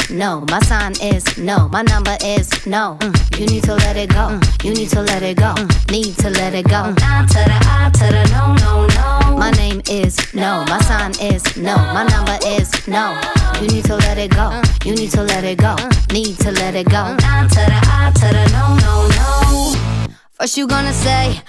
is no. My sign is no. My number is no. Mm. You need to let it go. Mm. You need to let it go. Mm. Need to let it go. Nah to the I to the no, no, no. My name is no. My sign is no. My number is no. You need to let it go. Mm. You need to let it go. Mm. Need to let it go. Nah to the I to the no, no, no. First you gonna say